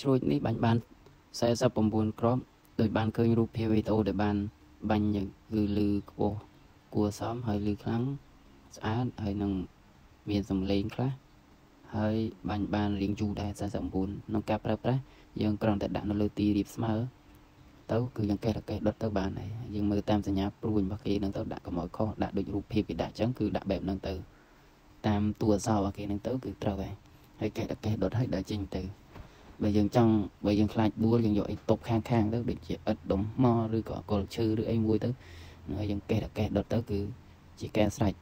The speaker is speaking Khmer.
ជ្រួចនេះបាញ់បាន49គ្រាប់ដោយបានឃើញរូបភាពវីដេអូដែលបានបាញ់យ៉ាងគឺលឺខ្ពស់គួរសមហើយលឺខ្លាំងស្អាតហើយនឹងមានសំឡេងខ្លះហើយបាញ់បានរៀងយូរដែរ49ក្នុងការប្រើប្រាស់យើងគ្រាន់តែដាក់នៅលើទីរៀបស្មើទៅគឺយើងកេះតែកេះដុតទៅបានហើយយើងមើលតាមសញ្ញាព្រួយរបស់គេនឹងទៅដាក់កុំឲ្យខុសដាក់ដូចរូបភាពគេដាក់អញ្ចឹងគឺដាក់បែបហ្នឹងទៅតាមតួអក្សររបស់គេនឹងទៅគឺត្រូវហើយហើយកេះតែកេះដុតហើយដល់ចេញទៅ បើយើងចង់បើយើងខ្លាចដួលយើងយកអីតុបខាងខាងទៅដូចជាឥតដុំថ្មឬក៏អកុលឈើឬអីមួយទៅហើយយើងកេះតែកេះដុតទៅគឺជាការស្រេច